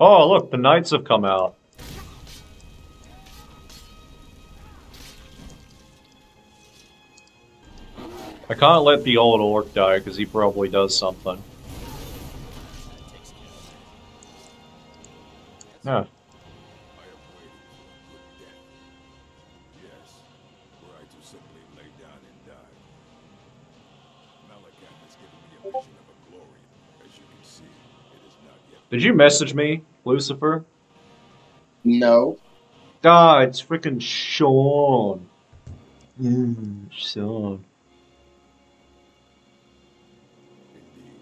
Oh, look, the knights have come out. I can't let the old orc die because he probably does something. Yeah. Did you message me, Lucifer? No. Ah, it's freaking Sean. Mm, Sean. Indeed,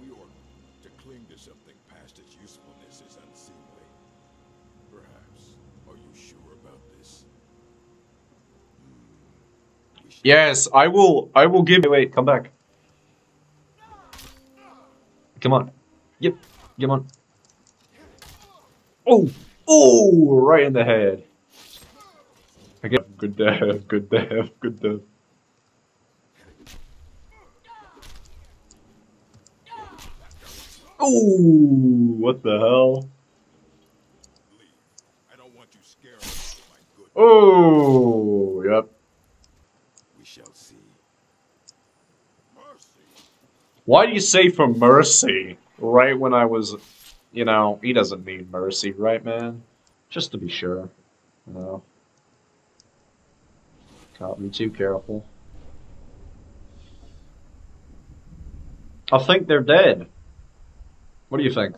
we ought to cling to something past its usefulness is unseemly. Perhaps. Are you sure about this? Hmm. We should- Yes, I will. I will give. Wait, come back. Come on. Yep. Come on. Oh, oh, right in the head. Okay. Good death. Good death. Good death. Oh, what the hell? Oh, yep. We shall see. Why do you say for mercy right when I was, you know, he doesn't mean mercy, right, man? Just to be sure, you know. Can't be too careful. I think they're dead. What do you think?